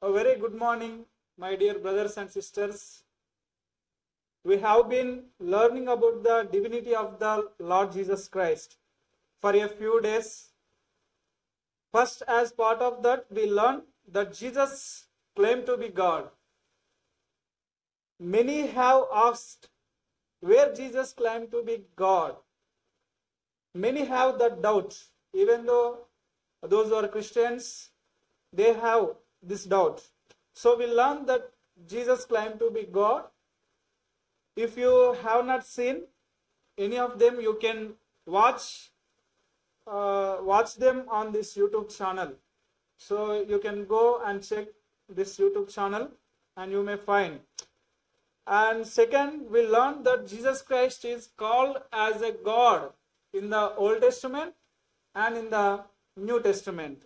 A very good morning, my dear brothers and sisters. We have been learning about the divinity of the Lord Jesus Christ for a few days. First, as part of that, we learned that Jesus claimed to be God. Many have asked where Jesus claimed to be God. Many have that doubt, even though those who are Christians, they have this doubt. So we learn that Jesus claimed to be God. If you have not seen any of them, you can watch uh, watch them on this YouTube channel. So you can go and check this YouTube channel, and you may find. And second, we learn that Jesus Christ is called as a God in the Old Testament and in the New Testament.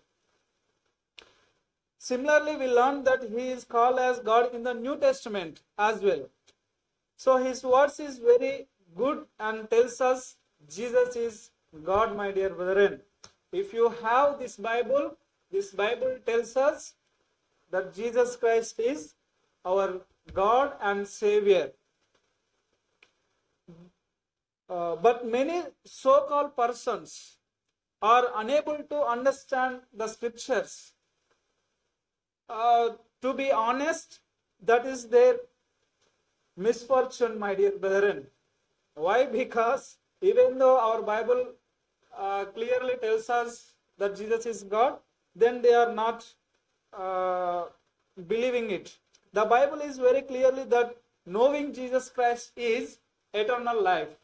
Similarly, we learn that he is called as God in the New Testament as well. So his words is very good and tells us Jesus is God, my dear brethren. If you have this Bible, this Bible tells us that Jesus Christ is our God and Savior. Uh, but many so called persons are unable to understand the scriptures. Uh, to be honest, that is their misfortune, my dear brethren. Why? Because even though our Bible uh, clearly tells us that Jesus is God, then they are not uh, believing it. The Bible is very clearly that knowing Jesus Christ is eternal life.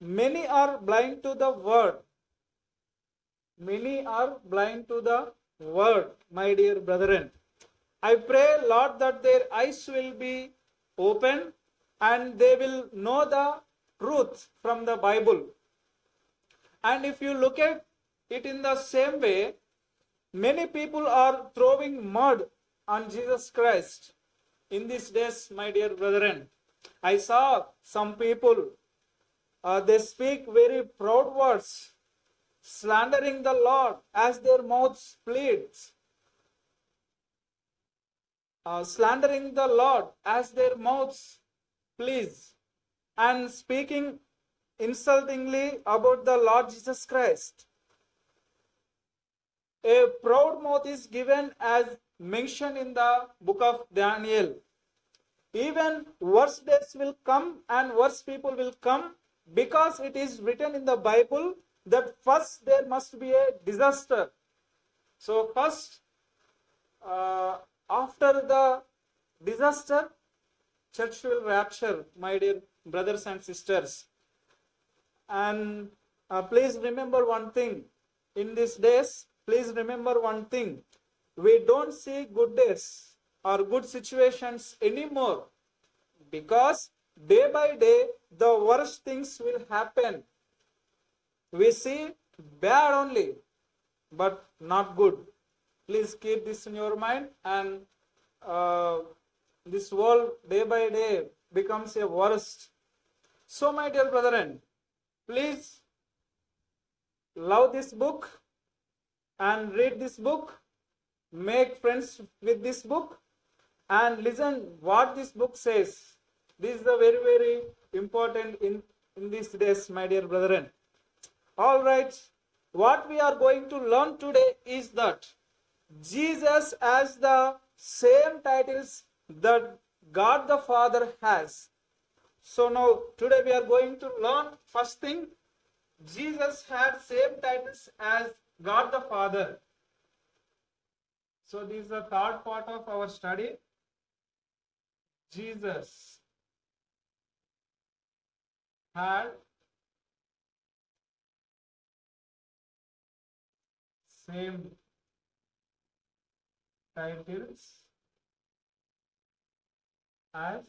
Many are blind to the word. Many are blind to the word, my dear brethren. I pray, Lord, that their eyes will be open and they will know the truth from the Bible. And if you look at it in the same way, many people are throwing mud on Jesus Christ in these days, my dear brethren. I saw some people, uh, they speak very proud words, slandering the Lord as their mouths pleads. Uh, slandering the Lord as their mouths please, and speaking insultingly about the Lord Jesus Christ. A proud mouth is given as mentioned in the book of Daniel. Even worse days will come and worse people will come because it is written in the Bible that first there must be a disaster. So, first, uh, after the disaster, church will rapture, my dear brothers and sisters. And uh, please remember one thing in these days, please remember one thing. We don't see good days or good situations anymore because day by day the worst things will happen. We see bad only, but not good. Please keep this in your mind and uh, this world day by day becomes a worst. So, my dear brethren, please love this book and read this book, make friends with this book, and listen what this book says. This is the very, very important in, in these days, my dear brethren. All right, what we are going to learn today is that Jesus has the same titles that God the Father has. So now today we are going to learn first thing Jesus had same titles as God the Father. So this is the third part of our study. Jesus had same titles as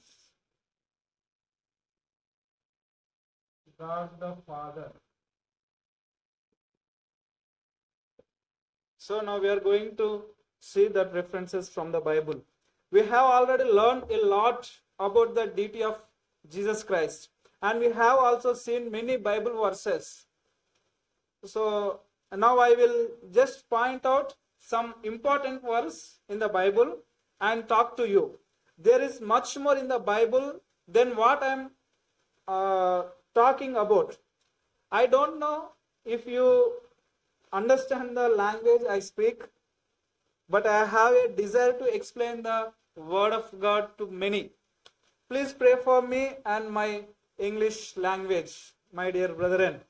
God the Father. So now we are going to see the references from the Bible. We have already learned a lot about the deity of Jesus Christ, and we have also seen many Bible verses. So now I will just point out some important verse in the Bible and talk to you. There is much more in the Bible than what I'm uh, talking about. I don't know if you understand the language I speak, but I have a desire to explain the word of God to many. Please pray for me and my English language, my dear brethren.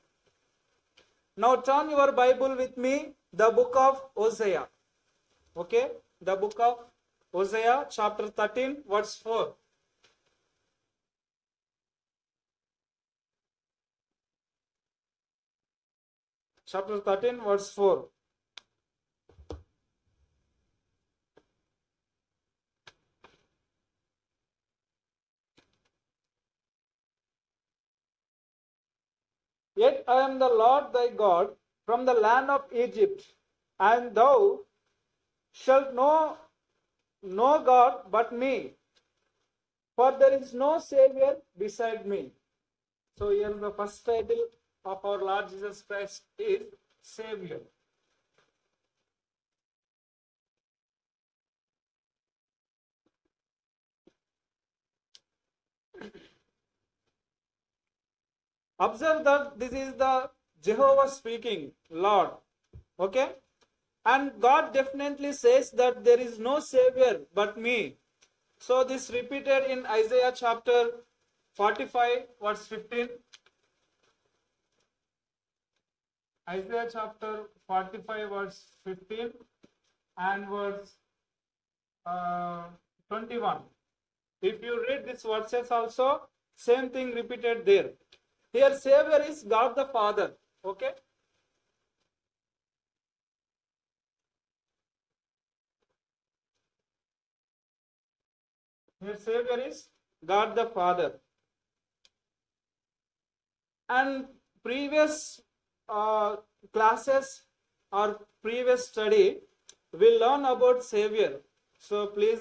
Now turn your Bible with me, the book of Hosea. Okay, the book of Hosea, chapter 13, verse 4. Chapter 13, verse 4. Yet I am the Lord thy God from the land of Egypt, and thou shalt know no God but me, for there is no Savior beside me. So here the first title of our Lord Jesus Christ is Savior. Observe that this is the Jehovah speaking, Lord. Okay? And God definitely says that there is no Savior but me. So this repeated in Isaiah chapter 45, verse 15. Isaiah chapter 45, verse 15 and verse uh, 21. If you read these verses also, same thing repeated there. Here, Savior is God the Father. Okay? Here, Savior is God the Father. And previous uh, classes or previous study, we learn about Savior. So please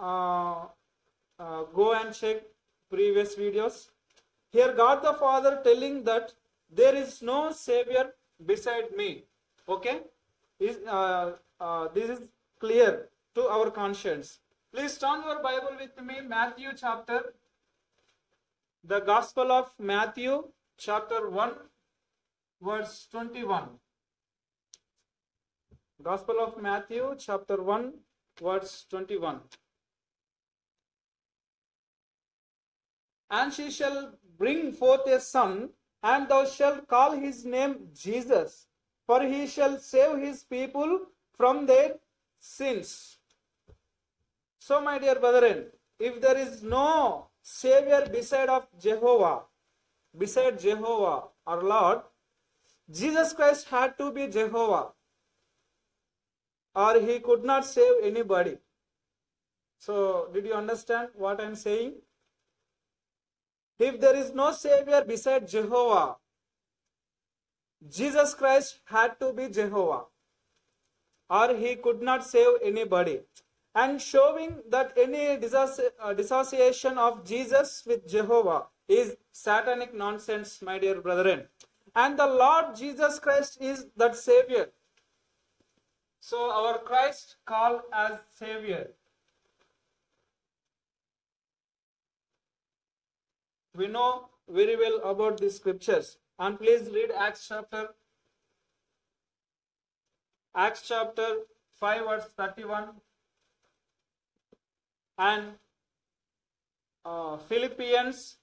uh, uh, go and check previous videos. Here, God the Father telling that there is no Savior beside me. Okay? Is, uh, uh, this is clear to our conscience. Please turn your Bible with me, Matthew chapter, the Gospel of Matthew, chapter 1, verse 21. Gospel of Matthew, chapter 1, verse 21. And she shall bring forth a son, and thou shalt call his name Jesus, for he shall save his people from their sins. So, my dear brethren, if there is no Savior beside of Jehovah, beside Jehovah our Lord, Jesus Christ had to be Jehovah, or he could not save anybody. So, did you understand what I am saying? If there is no Savior beside Jehovah, Jesus Christ had to be Jehovah, or he could not save anybody. And showing that any uh, dissociation of Jesus with Jehovah is satanic nonsense, my dear brethren. And the Lord Jesus Christ is that Savior. So our Christ called as Savior. We know very well about the scriptures. And please read Acts chapter Acts chapter 5 verse 31 and uh, Philippians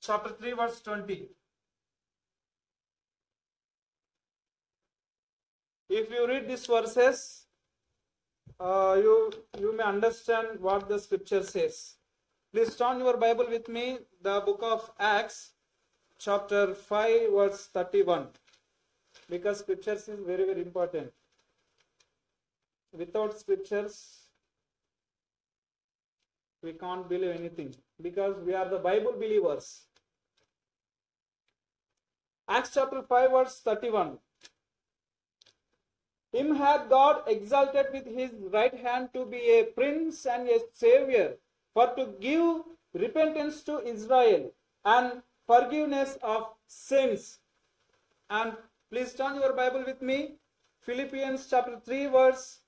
chapter 3 verse 20. If you read these verses, uh, you you may understand what the scripture says. Please turn your Bible with me, the book of Acts, chapter 5, verse 31. Because scriptures is very, very important. Without scriptures, we can't believe anything because we are the Bible believers. Acts chapter 5, verse 31. Him hath God exalted with his right hand to be a prince and a savior, for to give repentance to Israel and forgiveness of sins. And please turn your Bible with me. Philippians chapter 3, verse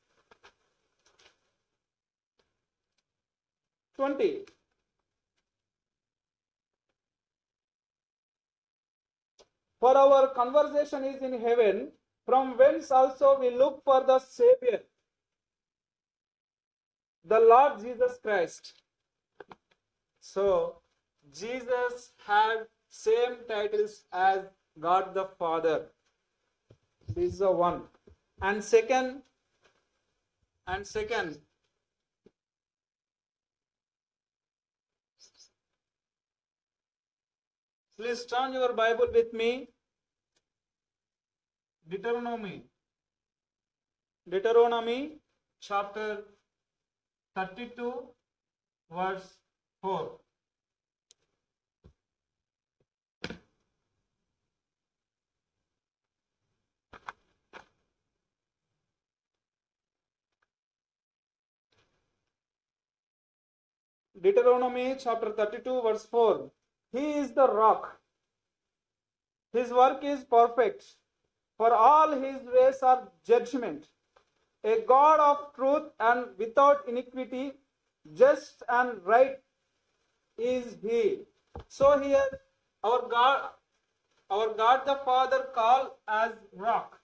20. For our conversation is in heaven, from whence also we look for the Savior, the Lord Jesus Christ. So, Jesus had same titles as God the Father. This is the one. And second, and second, please turn your Bible with me. Deuteronomy. Deuteronomy chapter 32, verse 4. Deuteronomy chapter 32, verse 4. He is the rock. His work is perfect, for all his ways are judgment. A God of truth and without iniquity, just and right is he. So here our God, our God the Father called as rock.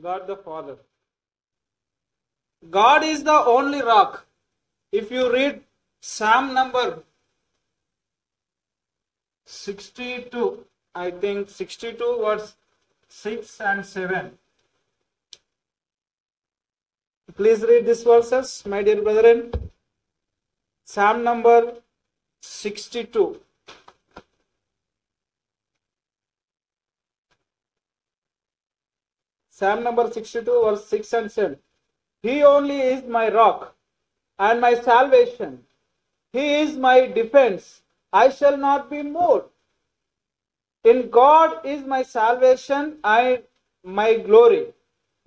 God the Father. God is the only rock. If you read Psalm number 62, I think 62 verse 6 and 7. Please read these verses, my dear brethren. Psalm number 62. Psalm number 62, verse 6 and 7. He only is my rock and my salvation. He is my defense. I shall not be moved. In God is my salvation and my glory.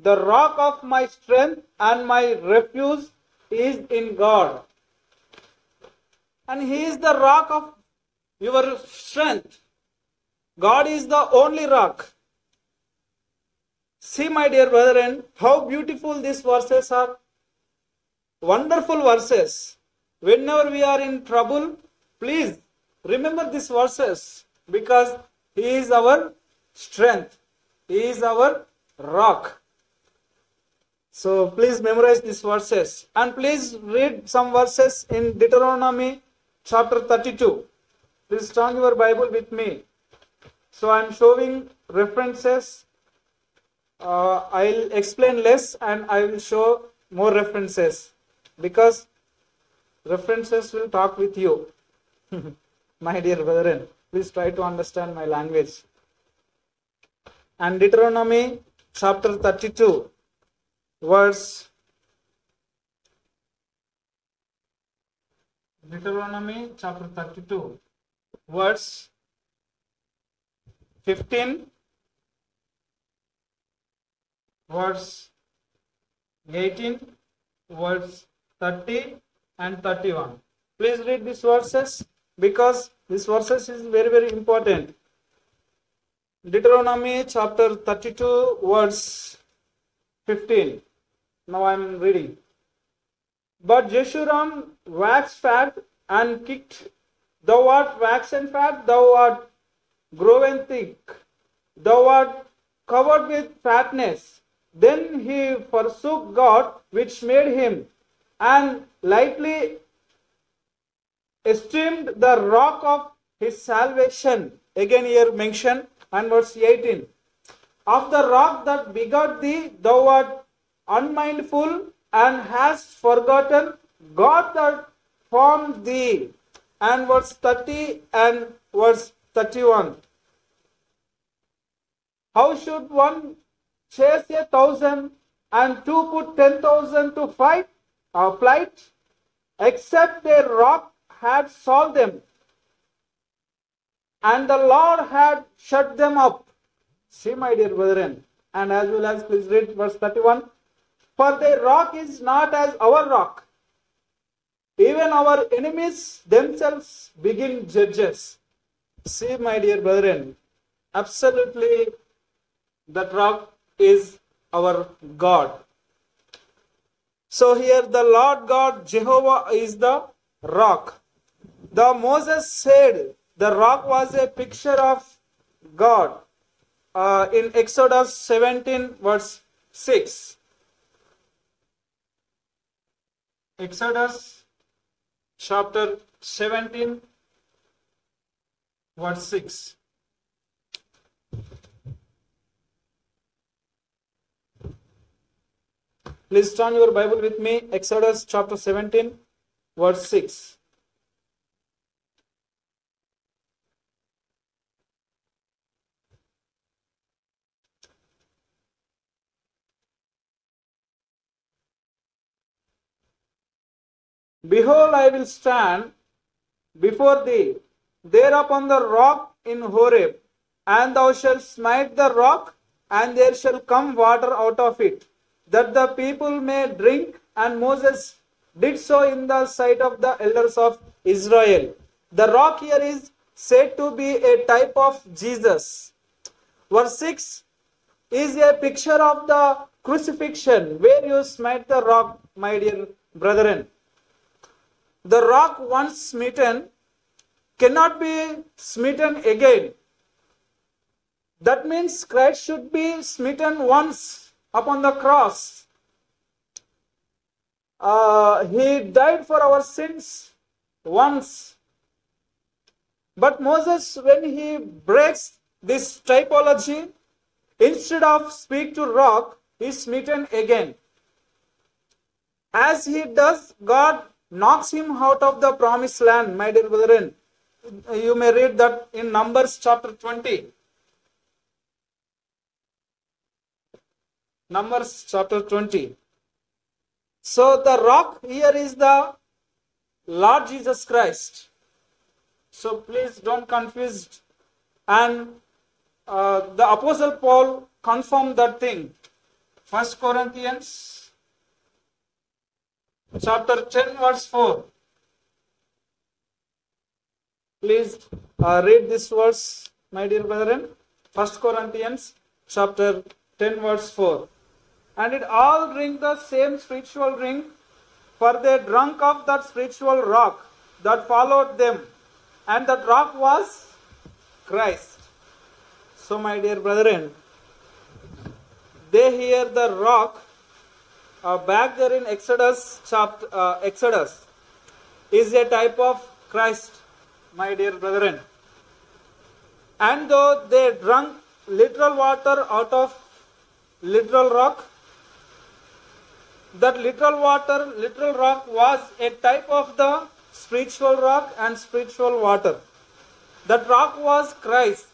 The rock of my strength and my refuge is in God. And He is the rock of your strength. God is the only rock. See, my dear brethren, how beautiful these verses are. Wonderful verses. Whenever we are in trouble, please remember these verses because He is our strength. He is our rock. So please memorize these verses and please read some verses in Deuteronomy chapter 32. Please turn your Bible with me. So I am showing references uh, I'll explain less and I will show more references because references will talk with you. my dear brethren, please try to understand my language. And Deuteronomy chapter 32, verse Deuteronomy chapter 32, verse 15 verse 18, verse 30 and 31. Please read these verses because this verses is very very important. Deuteronomy chapter 32 verse 15. Now I am reading. But Jeshurun waxed fat and kicked. Thou art waxen fat, thou art grown thick, thou art covered with fatness. Then he forsook God which made him, and lightly esteemed the rock of his salvation. Again, here mentioned, and verse 18. Of the rock that begot thee, thou art unmindful and hast forgotten God that formed thee. And verse 30 and verse 31. How should one chase a thousand and two put ten thousand to fight uh, flight, except a rock had solved them, and the Lord had shut them up. See, my dear brethren, and as well as please read verse 31. For their rock is not as our rock. Even our enemies themselves begin judges. See, my dear brethren, absolutely that rock is our God. So here the Lord God Jehovah is the rock. The Moses said the rock was a picture of God uh, in Exodus 17 verse 6. Exodus chapter 17 verse 6. Please turn your Bible with me, Exodus chapter 17, verse 6. Behold, I will stand before thee there upon the rock in Horeb, and thou shalt smite the rock, and there shall come water out of it, that the people may drink. And Moses did so in the sight of the elders of Israel. The rock here is said to be a type of Jesus. Verse 6 is a picture of the crucifixion where you smite the rock, my dear brethren. The rock once smitten cannot be smitten again. That means Christ should be smitten once upon the cross. Uh, he died for our sins once. But Moses, when he breaks this typology, instead of speak to rock, is smitten again. As he does, God knocks him out of the promised land, my dear brethren. You may read that in Numbers chapter 20. Numbers chapter 20. So the rock here is the Lord Jesus Christ. So please don't confuse. And uh, the Apostle Paul confirmed that thing. First Corinthians chapter 10 verse 4. Please uh, read this verse, my dear brethren. First Corinthians chapter 10 verse 4. And it all drink the same spiritual drink, for they drunk of that spiritual rock that followed them, and that rock was Christ. So, my dear brethren, they hear the rock uh, back there in Exodus chapter uh, Exodus is a type of Christ, my dear brethren. And though they drank literal water out of literal rock, that literal water, literal rock was a type of the spiritual rock and spiritual water. That rock was Christ.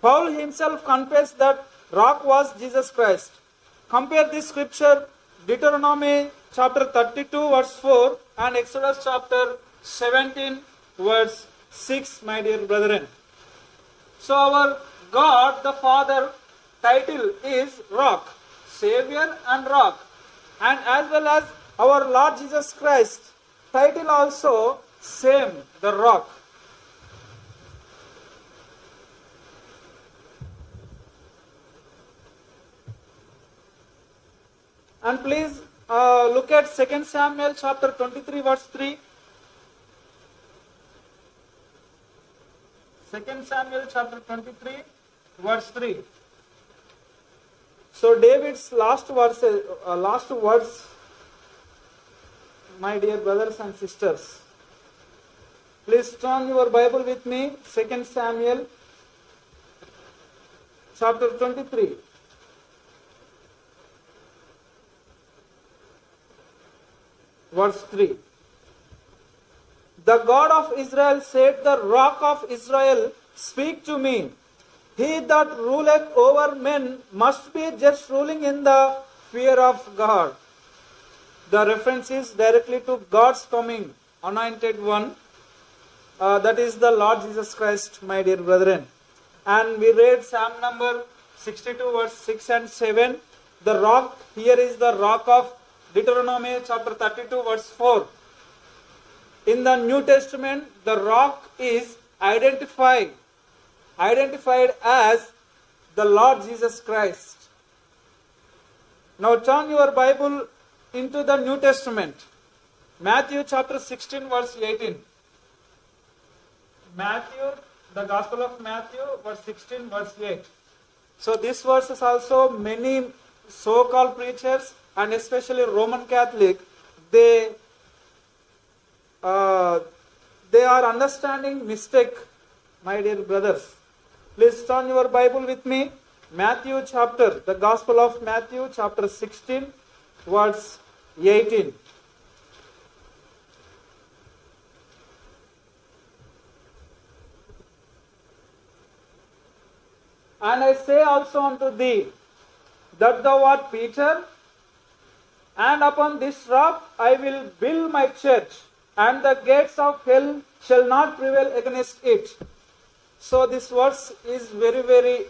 Paul himself confessed that rock was Jesus Christ. Compare this scripture, Deuteronomy chapter 32, verse 4, and Exodus chapter 17, verse 6, my dear brethren. So, our God the Father title is Rock, Savior, and Rock, and as well as our Lord Jesus Christ title also same, the Rock. And please uh, look at 2 Samuel chapter 23 verse 3. 2 Samuel chapter 23 verse 3. So David's last verse, uh, last words, my dear brothers and sisters. Please turn your Bible with me, 2 Samuel chapter 23. Verse 3. The God of Israel said, The rock of Israel, speak to me. He that ruleth over men must be just ruling in the fear of God. The reference is directly to God's coming, anointed one. Uh, that is the Lord Jesus Christ, my dear brethren. And we read Psalm number 62, verse 6 and 7. the rock here is the rock of Deuteronomy chapter 32 verse 4. In the New Testament, the rock is identified identified as the Lord Jesus Christ. Now turn your Bible into the New Testament. Matthew chapter 16 verse 18. Matthew, the Gospel of Matthew, verse 16, verse 8. So this verse is also many so-called preachers and especially Roman Catholic, they uh, they are understanding mistake, my dear brothers. Please turn your Bible with me. Matthew chapter, the Gospel of Matthew chapter 16, verse 18. And I say also unto thee, that thou art Peter, and upon this rock I will build my church, and the gates of hell shall not prevail against it. So this verse is very, very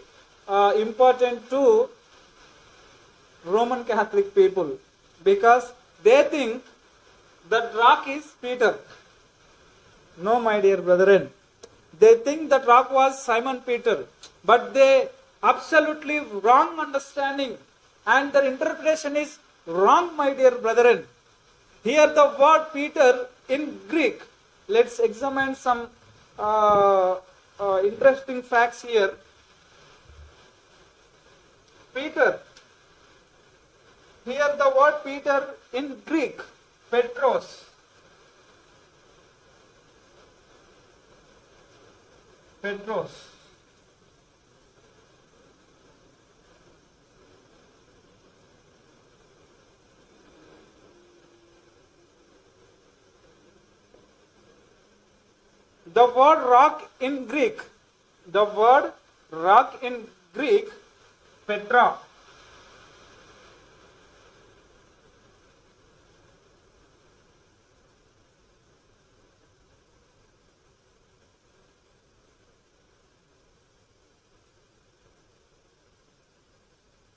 uh, important to Roman Catholic people because they think that rock is Peter. No, my dear brethren. They think that rock was Simon Peter, but they absolutely wrong understanding and their interpretation is wrong, my dear brethren. Here the word Peter in Greek. Let's examine some uh, uh, interesting facts here. Peter. Here the word Peter in Greek, Petros. Petros. The word rock in Greek, the word rock in Greek, Petra.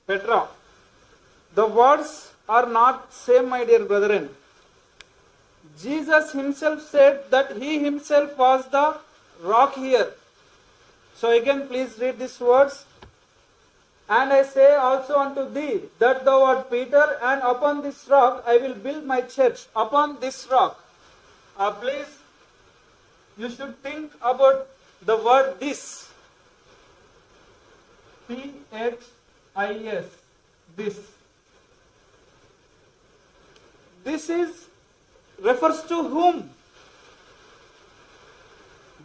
Petra. The words are not same, my dear brethren. Jesus himself said that he himself was the rock here. So again, please read these words. And I say also unto thee that thou art Peter, and upon this rock I will build my church. Upon this rock. Uh, please, you should think about the word this. P H I S. This. This is refers to whom?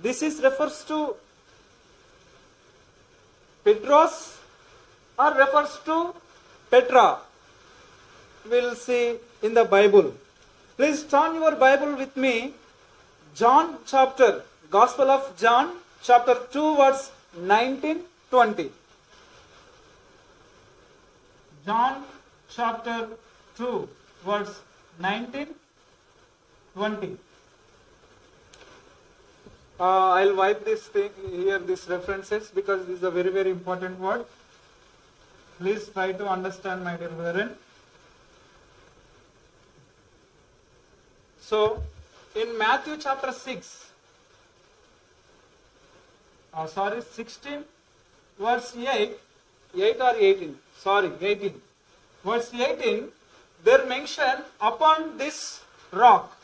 This is refers to Petros or refers to Petra. We'll see in the Bible. Please turn your Bible with me. John chapter, Gospel of John, chapter 2, verse 19 20. John chapter 2, verse 19 20. Uh, I'll wipe this thing here, these references, because this is a very, very important word. Please try to understand, my dear brethren. So, in Matthew chapter 6, uh, sorry, 16, verse 8, 8 or 18, sorry, 18. Verse 18, they're mentioned upon this rock,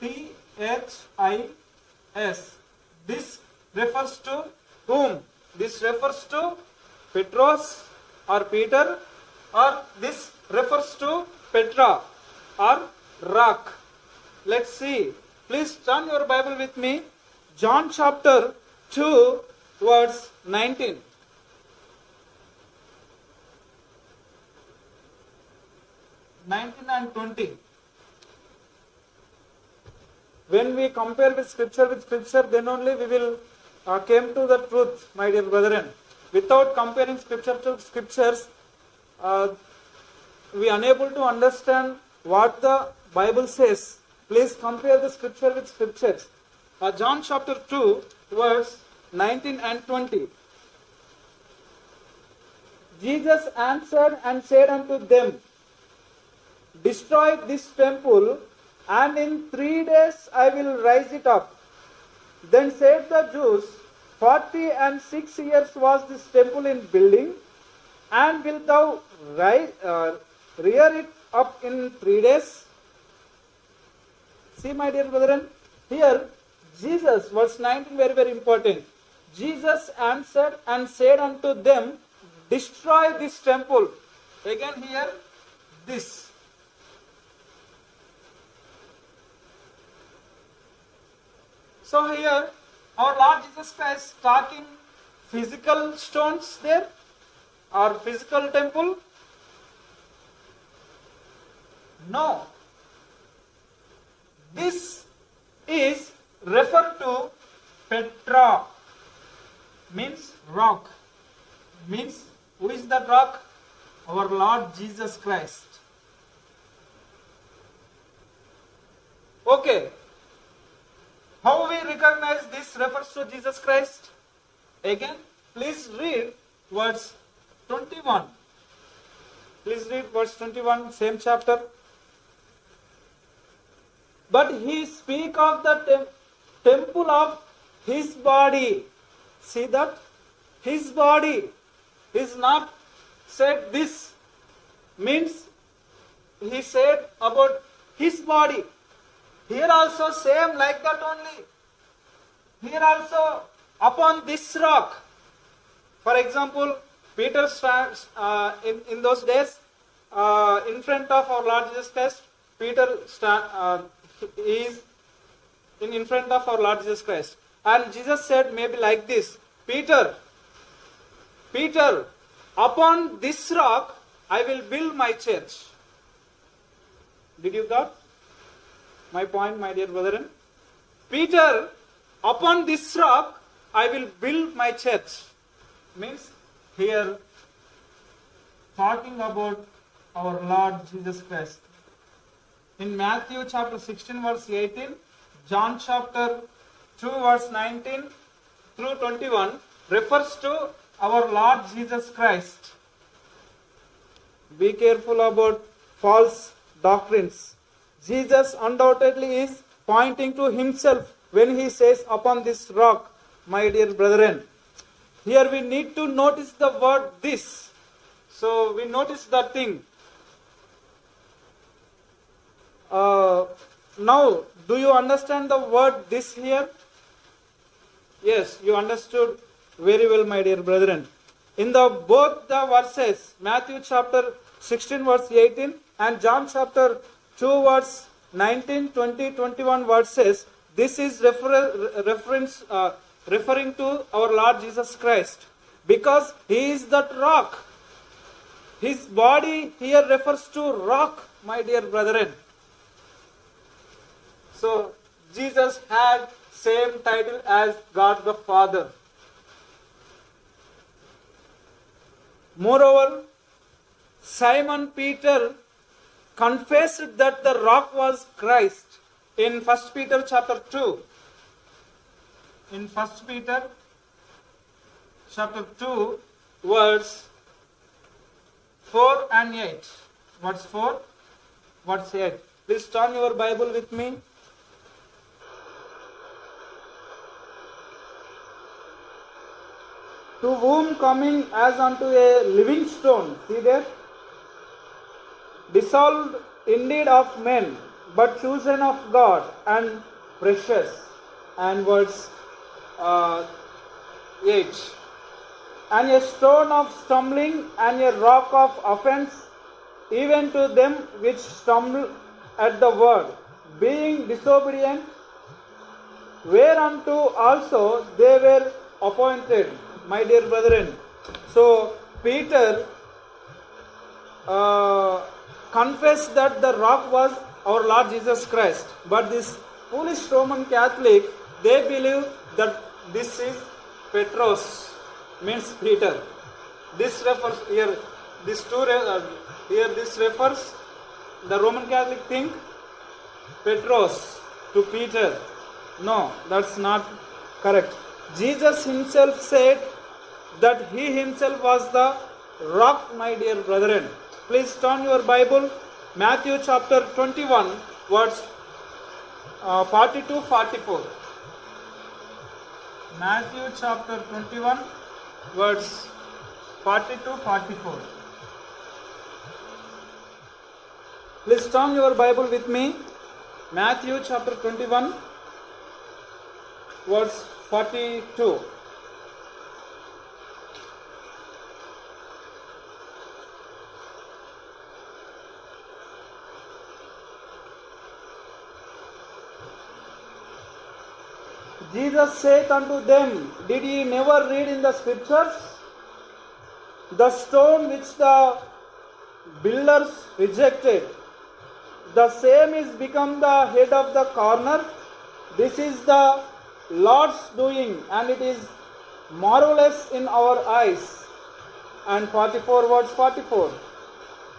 T H I S. This refers to whom? This refers to Petros or Peter, or this refers to Petra or rock. Let's see. Please turn your Bible with me. John chapter 2, verse 19. Nineteen and twenty. When we compare with scripture with scripture, then only we will uh, came to the truth, my dear brethren. Without comparing scripture to scriptures, uh, we are unable to understand what the Bible says. Please compare the scripture with scriptures. Uh, John chapter 2, verse 19 and 20. Jesus answered and said unto them, Destroy this temple, and in three days I will rise it up. Then said the Jews, Forty and six years was this temple in building, and wilt thou rise, uh, rear it up in three days? See, my dear brethren, here Jesus, verse 19, very, very important. Jesus answered and said unto them, Destroy this temple. Again, here, this. So, here, our Lord Jesus Christ talking physical stones there or physical temple? No. This is referred to Petra means rock means who is that rock our lord jesus christ okay how we recognize this refers to jesus christ? Again please read verse 21 please read verse 21 same chapter. But he speak of the tem- temple of his body. See that? His body is not said this means he said about his body here also same like that only. Here also upon this rock. For example peter stands uh, in, in those days uh, in front of our lord jesus christ peter stand, uh, is in, in front of our lord jesus christ. And jesus said maybe like this peter peter upon this rock i will build my church. Did you got my point my dear brethren. Peter upon this rock i will build my church. Means here talking about our lord jesus christ. In matthew chapter 16 verse 18 john chapter 2 verse 19 through 21 refers to our lord jesus christ. Be careful about false doctrines jesus undoubtedly is pointing to himself when he says upon this rock my dear brethren. Here we need to notice the word this. So we notice that thing. Uh, now do you understand the word this here? Yes you understood very well my dear brethren. In the both the verses matthew chapter 16 verse 18 and john chapter 2 verse 19 20 21 verses. This is refer- reference uh, referring to our lord jesus christ. Because he is that rock. His body here refers to rock my dear brethren. So jesus had same title as god the father. Moreover simon peter confessed that the rock was christ in 1 peter chapter 2 in 1 peter chapter 2 verse 4 and 8 verse 4 verse 8 please turn your bible with me. To whom coming as unto a living stone see there dissolved indeed of men but chosen of god and precious and verse uh, 8 and a stone of stumbling and a rock of offense even to them which stumble at the word being disobedient whereunto also they were appointed my dear brethren. So peter uh, confessed that the rock was our lord jesus christ. But this foolish roman catholic they believe that this is petros means peter. This refers here this two uh, here this refers the roman catholic think petros to peter. No that's not correct. Jesus himself said that he himself was the rock, my dear brethren. Please turn your Bible, Matthew chapter 21, verse uh, 42 44. Matthew chapter 21, verse 42 44. Please turn your Bible with me. Matthew chapter 21, verse 42. Jesus saith unto them, Did ye never read in the scriptures? The stone which the builders rejected, the same is become the head of the corner. This is the Lord's doing, and it is marvelous in our eyes. And 44 words 44.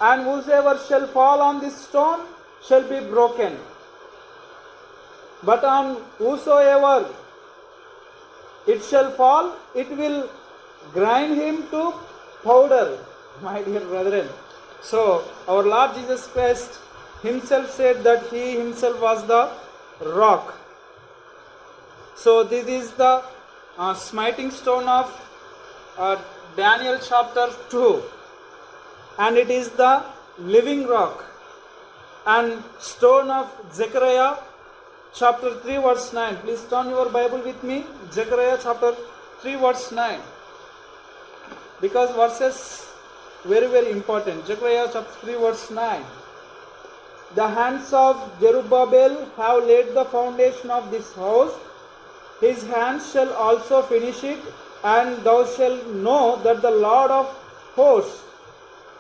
And whosoever shall fall on this stone shall be broken. But on whosoever it shall fall, it will grind him to powder, my dear brethren. So, our Lord Jesus Christ himself said that he himself was the rock. So, this is the uh, smiting stone of uh, Daniel chapter 2, and it is the living rock and stone of Zechariah chapter 3 verse 9 please turn your bible with me zechariah chapter 3 verse 9 because verses very very important. Zechariah chapter 3 verse 9 the hands of Zerubbabel have laid the foundation of this house. His hands shall also finish it and thou shalt know that the lord of hosts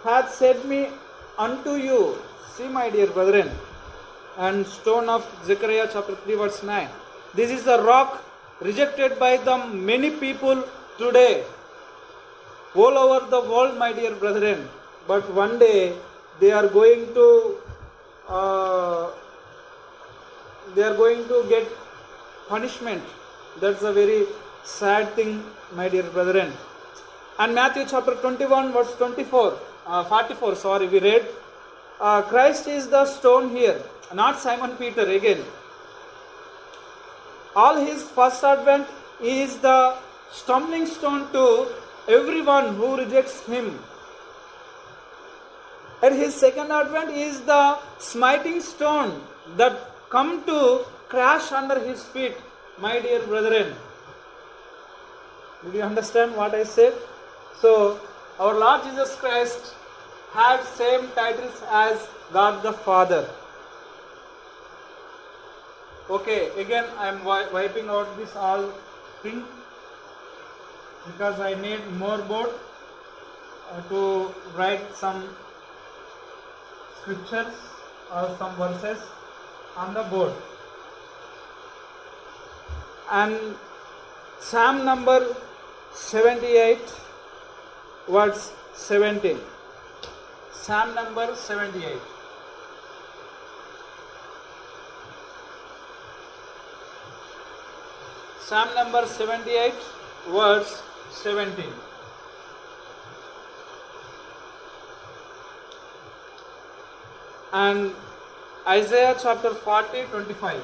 hath sent me unto you. See my dear brethren and stone of Zechariah chapter 3 verse 9. This is a rock rejected by the many people today all over the world, my dear brethren. But one day they are going to uh, they are going to get punishment. That's a very sad thing, my dear brethren. And Matthew chapter 21 verse 24, uh, 44, sorry, we read, uh, Christ is the stone here not Simon Peter again. All his first advent is the stumbling stone to everyone who rejects him. And his second advent is the smiting stone that come to crash under his feet, my dear brethren. Did you understand what I said? So, our Lord Jesus Christ had same titles as God the Father. Okay, again I am wiping out this all thing because I need more board uh, to write some scriptures or some verses on the board. And Psalm number 78, words 17. Psalm number 78. Psalm number 78, verse 17. And Isaiah chapter 40, 25.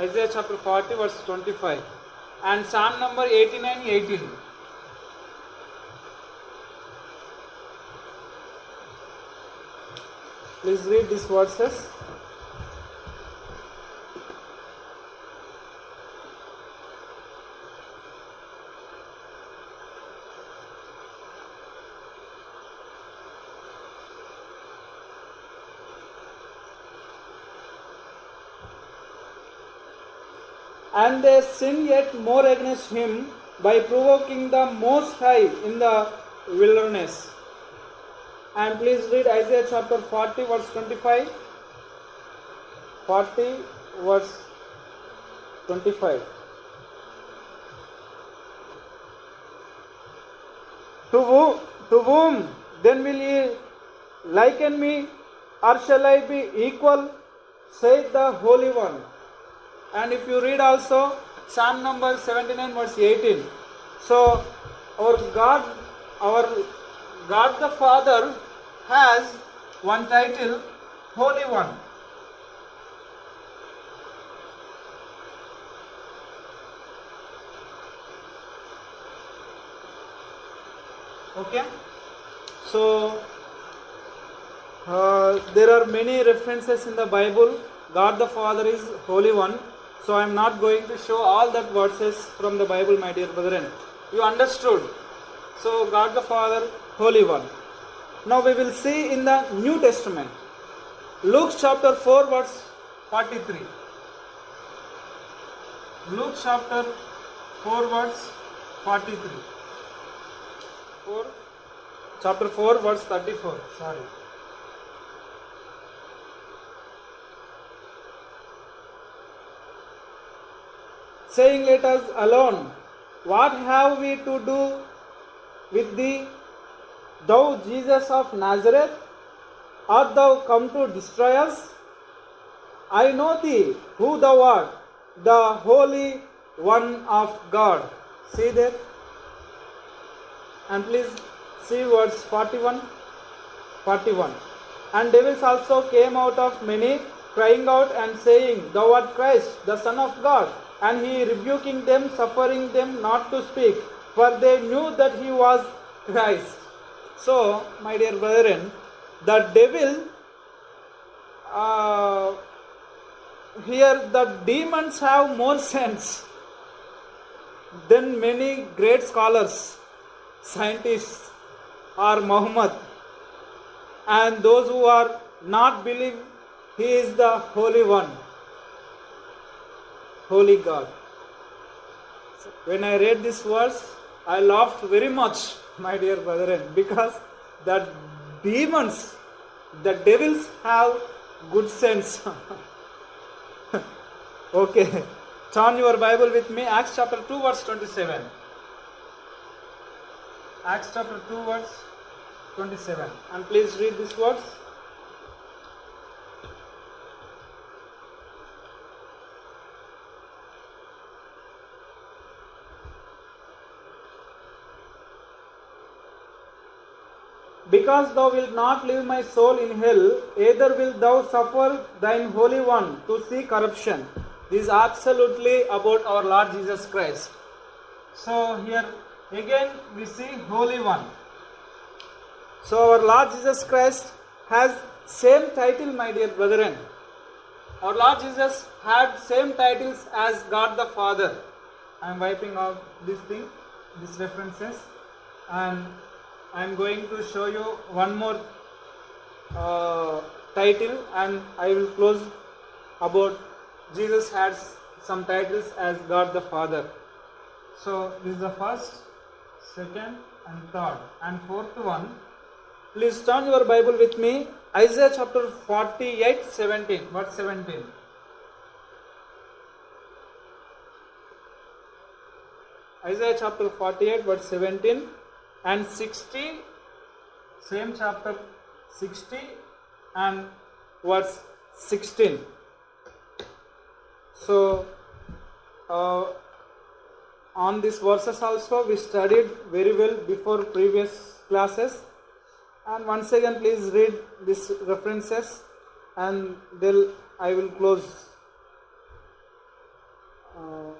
Isaiah chapter 40, verse 25. And Psalm number 89, 18. Please read these verses. And they sin yet more against him by provoking the Most High in the wilderness. And please read Isaiah chapter 40, verse 25. 40, verse 25. To whom, to whom then will ye liken me, or shall I be equal? saith the Holy One. And if you read also Psalm number 79 verse 18. So our God, our God the Father has one title, Holy One. Okay. So uh, there are many references in the Bible. God the Father is Holy One. So I am not going to show all that verses from the Bible, my dear brethren. You understood. So God the Father, Holy One. Now we will see in the New Testament. Luke chapter 4, verse 43. Luke chapter 4, verse 43. 4, chapter 4, verse 34. Sorry. saying, Let us alone. What have we to do with thee, thou Jesus of Nazareth? Art thou come to destroy us? I know thee, who thou art, the Holy One of God. See there? And please see verse 41. 41. And devils also came out of many, crying out and saying, Thou art Christ, the Son of God. And he rebuking them, suffering them not to speak, for they knew that he was Christ. So, my dear brethren, the devil, uh, here the demons have more sense than many great scholars, scientists, or Muhammad. And those who are not believe he is the Holy One, Holy God. When I read this verse, I laughed very much, my dear brethren, because the demons, the devils have good sense. okay, turn your Bible with me, Acts chapter 2, verse 27. Acts chapter 2, verse 27. And please read these verse. Because thou wilt not leave my soul in hell, either wilt thou suffer thine Holy One to see corruption. This is absolutely about our Lord Jesus Christ. So here again we see Holy One. So our Lord Jesus Christ has same title, my dear brethren. Our Lord Jesus had same titles as God the Father. I am wiping out this thing, these references, and I am going to show you one more uh, title, and I will close about Jesus had some titles as God the Father. So this is the first, second, and third, and fourth one. Please turn your Bible with me. Isaiah chapter 48, 17. Verse 17. Isaiah chapter 48, verse 17 and 60, same chapter 60 and verse 16. So, uh, on these verses also we studied very well before previous classes and once again please read these references and then I will close. Uh,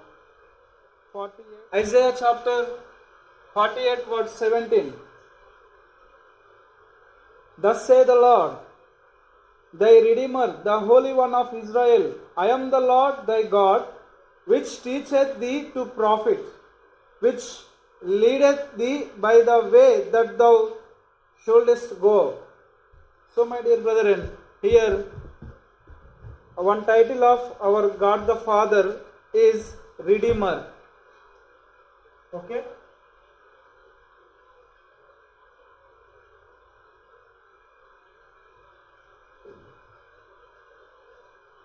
48. Isaiah chapter 48 verse 17. Thus say the Lord, thy Redeemer, the Holy One of Israel, I am the Lord thy God, which teacheth thee to profit, which leadeth thee by the way that thou shouldest go. So, my dear brethren, here one title of our God the Father is Redeemer. Okay?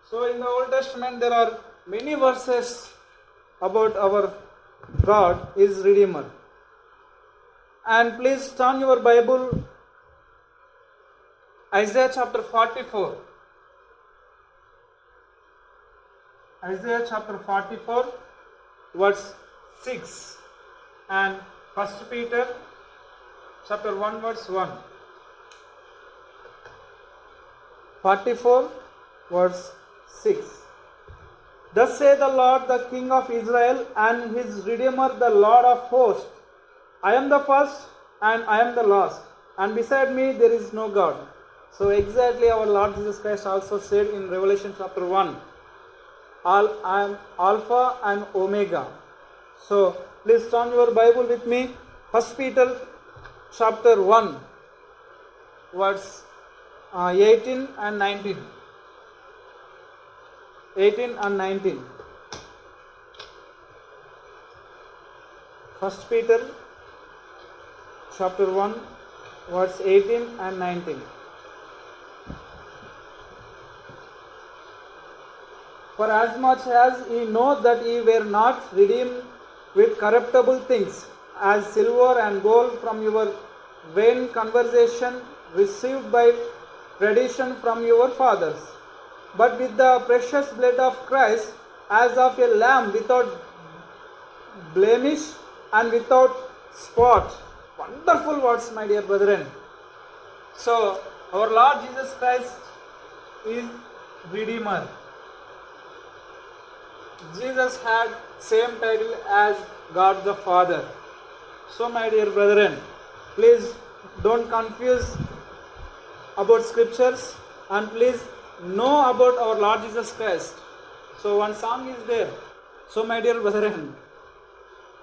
So in the Old Testament there are many verses about our God is Redeemer. And please turn your Bible Isaiah chapter 44. Isaiah chapter 44 verse 6 and First Peter chapter 1 verse 1. 44 verse 6. Thus say the Lord, the King of Israel, and his Redeemer, the Lord of hosts I am the first and I am the last, and beside me there is no God. So, exactly our Lord Jesus Christ also said in Revelation chapter 1 I am Alpha and Omega. So, please turn your Bible with me. First Peter chapter 1, verse uh, 18 and 19. 18 and 19. First Peter chapter 1 verse 18 and 19. For as much as ye know that ye were not redeemed with corruptible things, as silver and gold from your vain conversation received by tradition from your fathers, but with the precious blood of Christ, as of a lamb without blemish and without spot. Wonderful words, my dear brethren. So, our Lord Jesus Christ is Redeemer. Jesus had same title as God the Father. So, my dear brethren, please don't confuse about scriptures and please know about our Lord Jesus Christ. So, one song is there. So, my dear brethren,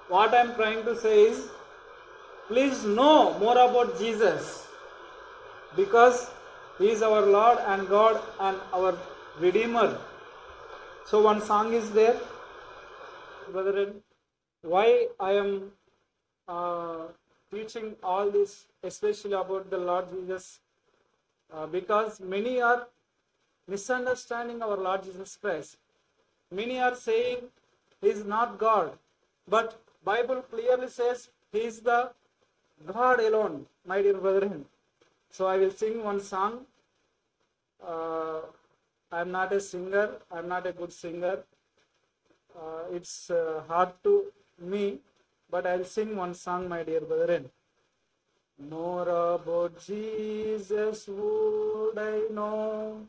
what I am trying to say is please know more about Jesus because He is our Lord and God and our Redeemer. So, one song is there, brethren. Why I am uh, teaching all this, especially about the Lord Jesus, uh, because many are misunderstanding our Lord Jesus Christ. Many are saying He is not God, but Bible clearly says He is the God alone, my dear brethren. So I will sing one song. Uh, I am not a singer. I am not a good singer. Uh, it's uh, hard to me, but I'll sing one song, my dear brethren. More about Jesus would I know,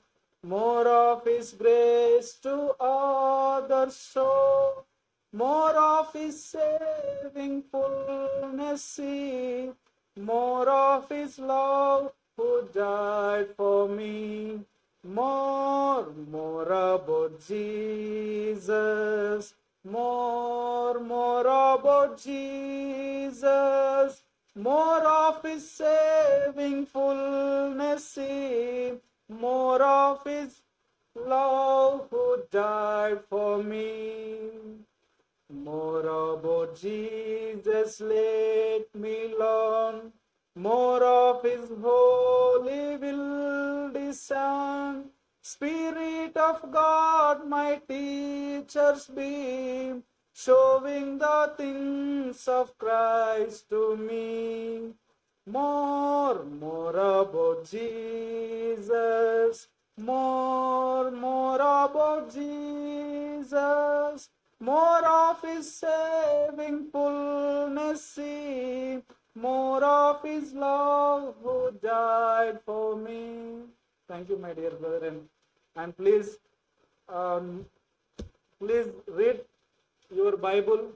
more of His grace to others show, more of His saving fullness see, more of His love who died for me. More, more about Jesus, more, more about Jesus, more of His saving fullness see, more of His love who died for me. More about oh, Jesus, let me learn. More of His holy will discern. Spirit of God, my teachers be, showing the things of Christ to me. More, more about Jesus. More, more about Jesus. More of His saving fullness see. More of His love who died for me. Thank you, my dear brethren. And please, um, please read your Bible,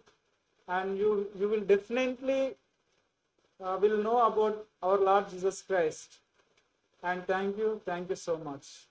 and you you will definitely uh, will know about our Lord Jesus Christ. And thank you, thank you so much.